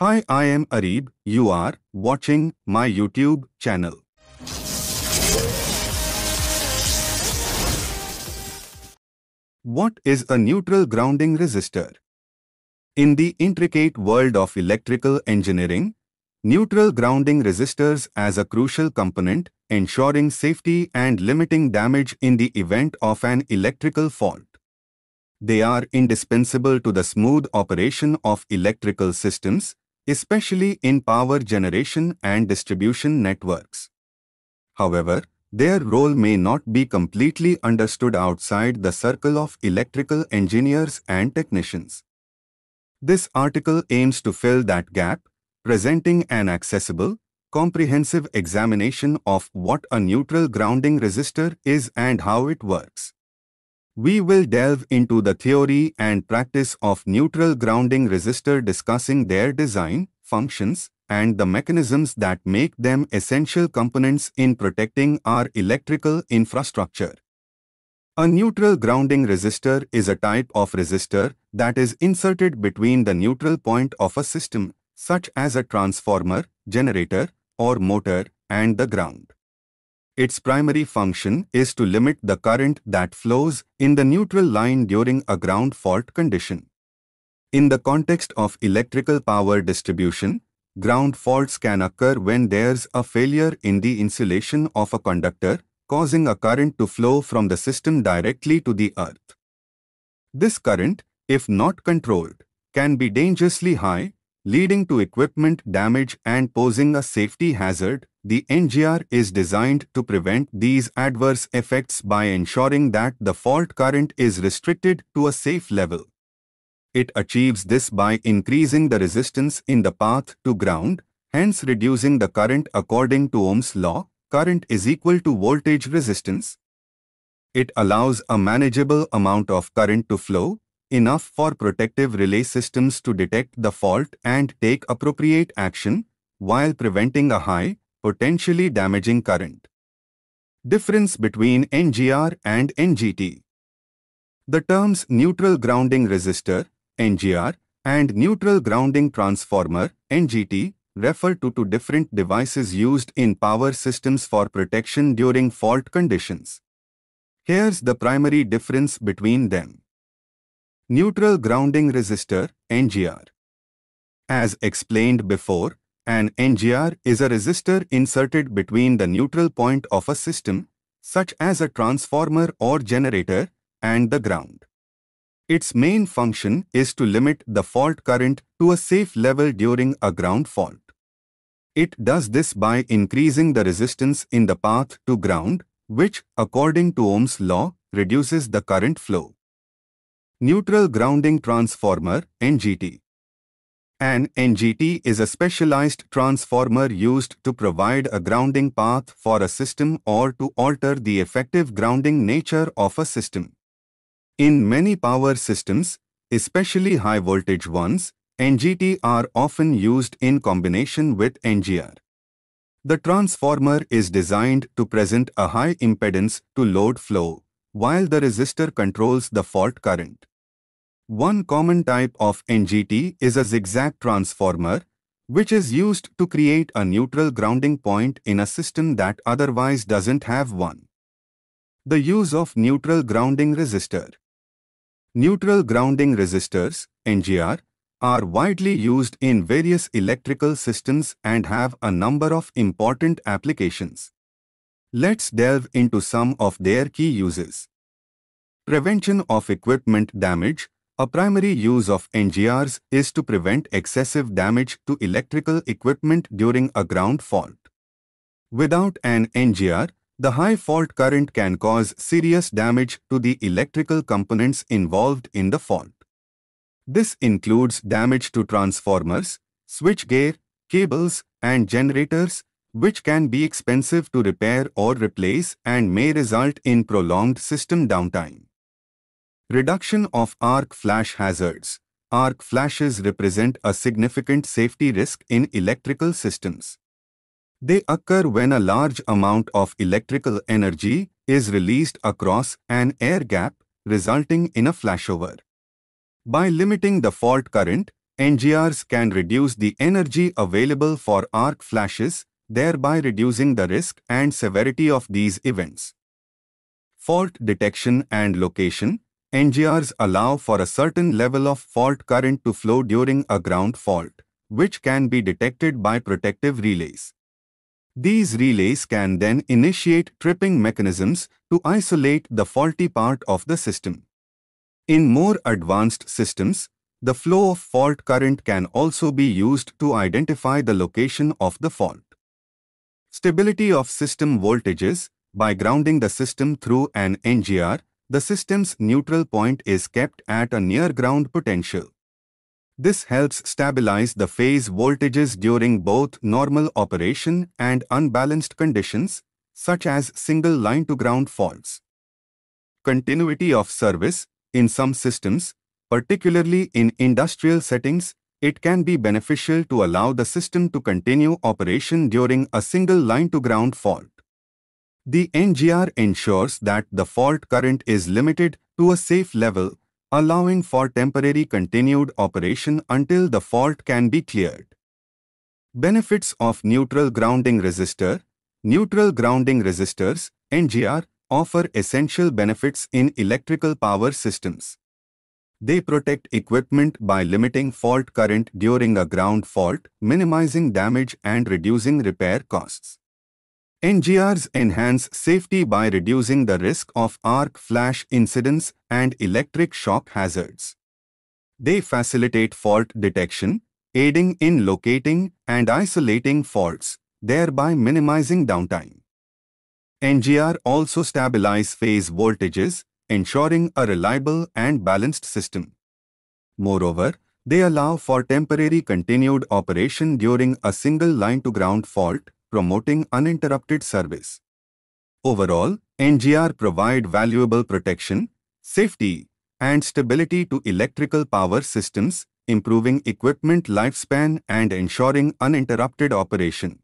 Hi, I am Arib. You are watching my YouTube channel. What is a neutral grounding resistor? In the intricate world of electrical engineering, neutral grounding resistors as a crucial component ensuring safety and limiting damage in the event of an electrical fault. They are indispensable to the smooth operation of electrical systems, especially in power generation and distribution networks. However, their role may not be completely understood outside the circle of electrical engineers and technicians. This article aims to fill that gap, presenting an accessible, comprehensive examination of what a neutral grounding resistor is and how it works. We will delve into the theory and practice of neutral grounding resistor discussing their design, functions, and the mechanisms that make them essential components in protecting our electrical infrastructure. A neutral grounding resistor is a type of resistor that is inserted between the neutral point of a system, such as a transformer, generator, or motor, and the ground. Its primary function is to limit the current that flows in the neutral line during a ground fault condition. In the context of electrical power distribution, ground faults can occur when there's a failure in the insulation of a conductor, causing a current to flow from the system directly to the earth. This current, if not controlled, can be dangerously high, leading to equipment damage and posing a safety hazard. The NGR is designed to prevent these adverse effects by ensuring that the fault current is restricted to a safe level. It achieves this by increasing the resistance in the path to ground, hence reducing the current according to Ohm's law, current is equal to voltage resistance. It allows a manageable amount of current to flow, enough for protective relay systems to detect the fault and take appropriate action, while preventing a high, potentially damaging current. Difference between NGR and NGT The terms neutral grounding resistor NGR, and neutral grounding transformer, NGT, refer to two different devices used in power systems for protection during fault conditions. Here's the primary difference between them. Neutral grounding resistor, NGR. As explained before, an NGR is a resistor inserted between the neutral point of a system, such as a transformer or generator, and the ground. Its main function is to limit the fault current to a safe level during a ground fault. It does this by increasing the resistance in the path to ground, which, according to Ohm's law, reduces the current flow. Neutral Grounding Transformer NGT An NGT is a specialized transformer used to provide a grounding path for a system or to alter the effective grounding nature of a system. In many power systems, especially high voltage ones, NGT are often used in combination with NGR. The transformer is designed to present a high impedance to load flow, while the resistor controls the fault current. One common type of NGT is a zigzag transformer, which is used to create a neutral grounding point in a system that otherwise doesn't have one. The use of neutral grounding resistor Neutral grounding resistors, NGR, are widely used in various electrical systems and have a number of important applications. Let's delve into some of their key uses. Prevention of equipment damage. A primary use of NGRs is to prevent excessive damage to electrical equipment during a ground fault. Without an NGR, the high fault current can cause serious damage to the electrical components involved in the fault. This includes damage to transformers, switchgear, cables, and generators, which can be expensive to repair or replace and may result in prolonged system downtime. Reduction of arc flash hazards. Arc flashes represent a significant safety risk in electrical systems. They occur when a large amount of electrical energy is released across an air gap, resulting in a flashover. By limiting the fault current, NGRs can reduce the energy available for arc flashes, thereby reducing the risk and severity of these events. Fault detection and location NGRs allow for a certain level of fault current to flow during a ground fault, which can be detected by protective relays. These relays can then initiate tripping mechanisms to isolate the faulty part of the system. In more advanced systems, the flow of fault current can also be used to identify the location of the fault. Stability of system voltages By grounding the system through an NGR, the system's neutral point is kept at a near ground potential. This helps stabilize the phase voltages during both normal operation and unbalanced conditions, such as single line to ground faults. Continuity of service In some systems, particularly in industrial settings, it can be beneficial to allow the system to continue operation during a single line to ground fault. The NGR ensures that the fault current is limited to a safe level, allowing for temporary continued operation until the fault can be cleared. Benefits of Neutral Grounding Resistor Neutral grounding resistors, NGR, offer essential benefits in electrical power systems. They protect equipment by limiting fault current during a ground fault, minimizing damage and reducing repair costs. NGRs enhance safety by reducing the risk of arc flash incidents and electric shock hazards. They facilitate fault detection, aiding in locating and isolating faults, thereby minimizing downtime. NGR also stabilize phase voltages, ensuring a reliable and balanced system. Moreover, they allow for temporary continued operation during a single line-to-ground fault, promoting uninterrupted service. Overall, NGR provide valuable protection, safety, and stability to electrical power systems, improving equipment lifespan and ensuring uninterrupted operation.